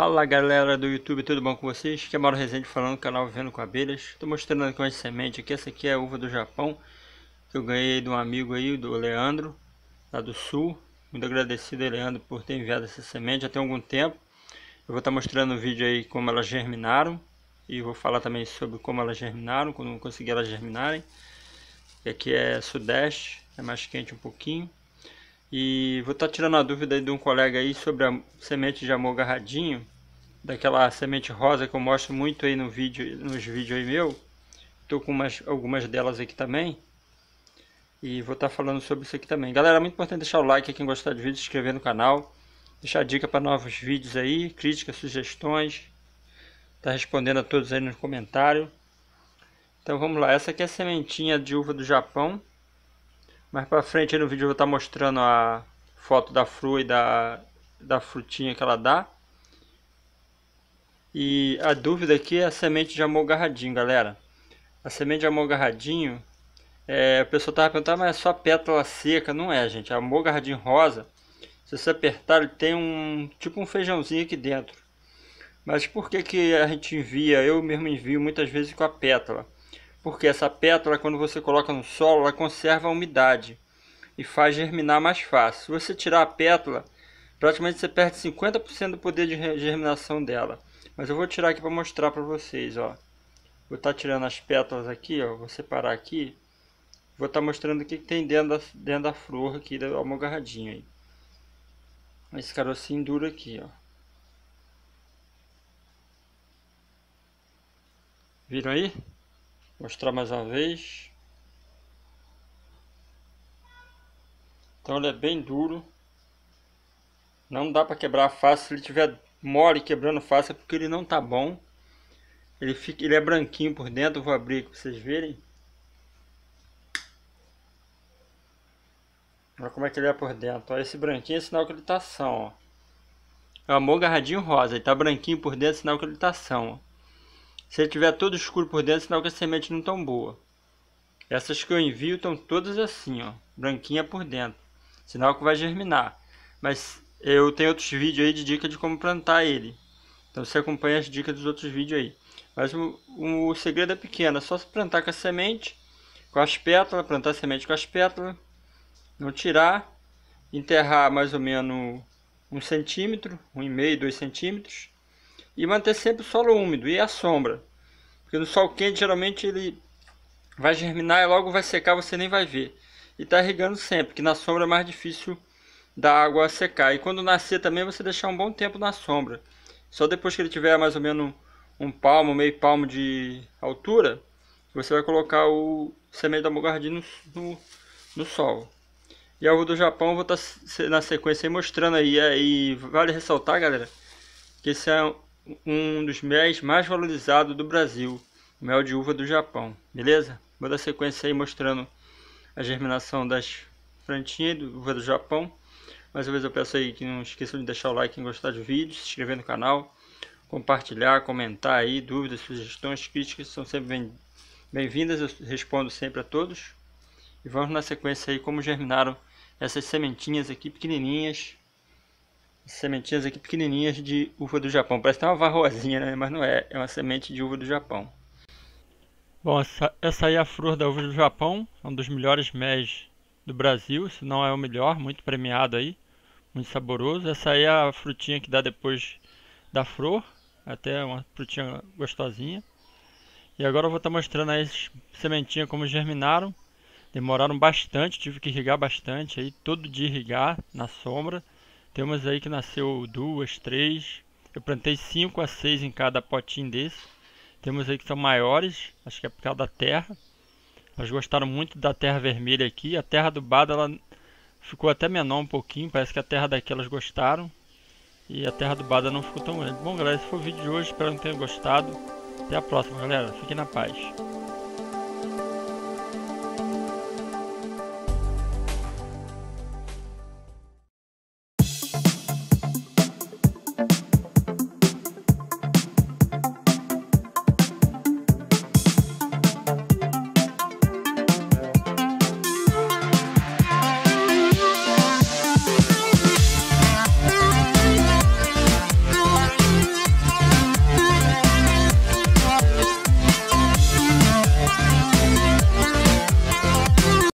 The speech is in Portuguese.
Fala galera do YouTube, tudo bom com vocês? Aqui é Mauro Rezende falando do canal Vivendo com Abelhas. Estou mostrando aqui uma semente aqui, essa aqui é a uva do Japão Que eu ganhei de um amigo aí, do Leandro, lá do Sul. Muito agradecido a Leandro por ter enviado essa semente já tem algum tempo. Eu vou estar mostrando no vídeo aí como elas germinaram E vou falar também sobre como elas germinaram, quando consegui elas germinarem. E Aqui é sudeste, é mais quente um pouquinho e vou estar tá tirando a dúvida de um colega aí sobre a semente de amor garradinho, daquela semente rosa que eu mostro muito aí no vídeo, nos vídeos aí meu. Estou com umas, algumas delas aqui também. E vou estar tá falando sobre isso aqui também. Galera, é muito importante deixar o like quem gostar do vídeo, se inscrever no canal. Deixar dica para novos vídeos aí, críticas, sugestões. Tá respondendo a todos aí nos comentários. Então vamos lá, essa aqui é a sementinha de uva do Japão. Mais pra frente no vídeo eu vou estar mostrando a foto da frua e da, da frutinha que ela dá. E a dúvida aqui é a semente de amor garradinho, galera. A semente de amor garradinho, é, a pessoa estava perguntando, mas é só pétala seca. Não é, gente. A amor garradinho rosa, se você apertar, ele tem um tipo um feijãozinho aqui dentro. Mas por que, que a gente envia, eu mesmo envio muitas vezes com a pétala? Porque essa pétala, quando você coloca no solo, ela conserva a umidade e faz germinar mais fácil. Se você tirar a pétala, praticamente você perde 50% do poder de germinação dela. Mas eu vou tirar aqui para mostrar para vocês, ó. Vou estar tá tirando as pétalas aqui, ó. Vou separar aqui. Vou estar tá mostrando o que tem dentro da, dentro da flor aqui, da almogarradinha aí. Esse carocinho duro aqui, ó. Viram aí? Mostrar mais uma vez. Então ele é bem duro. Não dá para quebrar fácil. Se ele tiver mole quebrando fácil é porque ele não tá bom. Ele, fica, ele é branquinho por dentro. vou abrir para vocês verem. Olha como é que ele é por dentro. Olha esse branquinho é sinal que ele tá ação. Ó. É o amor garradinho rosa. Ele tá branquinho por dentro, é sinal que ele tá ação. Ó. Se ele tiver todo escuro por dentro, sinal que a semente não tão boa. Essas que eu envio estão todas assim, ó, branquinha por dentro. Sinal que vai germinar. Mas eu tenho outros vídeos aí de dica de como plantar ele. Então você acompanha as dicas dos outros vídeos aí. Mas o, o, o segredo é pequeno, é só se plantar com a semente, com as pétalas, plantar a semente com as pétalas, não tirar, enterrar mais ou menos um centímetro, um e meio, dois centímetros, e manter sempre o solo úmido e a sombra. Porque no sol quente geralmente ele vai germinar e logo vai secar, você nem vai ver. E tá irrigando sempre, que na sombra é mais difícil da água secar. E quando nascer também você deixar um bom tempo na sombra. Só depois que ele tiver mais ou menos um palmo, meio palmo de altura, você vai colocar o semente da mugardinha no, no, no sol. E a uva do Japão vou estar tá na sequência mostrando aí. E vale ressaltar, galera, que esse é um dos méis mais valorizados do Brasil, mel de uva do Japão, beleza? Vou dar sequência aí mostrando a germinação das plantinhas de uva do Japão. Mais uma vez eu peço aí que não esqueçam de deixar o like em gostar do vídeo, se inscrever no canal, compartilhar, comentar aí, dúvidas, sugestões, críticas são sempre bem-vindas, eu respondo sempre a todos. E vamos na sequência aí como germinaram essas sementinhas aqui pequenininhas sementinhas aqui pequenininhas de uva do Japão. Parece uma varroazinha, né? Mas não é. É uma semente de uva do Japão. Bom, essa, essa aí é a flor da uva do Japão. É um dos melhores méis do Brasil. Se não é o melhor, muito premiado aí. Muito saboroso. Essa aí é a frutinha que dá depois da flor. Até uma frutinha gostosinha. E agora eu vou estar mostrando aí as sementinhas como germinaram. Demoraram bastante, tive que irrigar bastante aí. Todo dia irrigar na sombra. Temos aí que nasceu duas, três. Eu plantei cinco a seis em cada potinho desse. Temos aí que são maiores, acho que é por causa da terra. Elas gostaram muito da terra vermelha aqui. A terra do Bada ela ficou até menor um pouquinho. Parece que a terra daqui elas gostaram. E a terra do Bada não ficou tão grande. Bom, galera, esse foi o vídeo de hoje. Espero que tenham gostado. Até a próxima, galera. Fiquem na paz.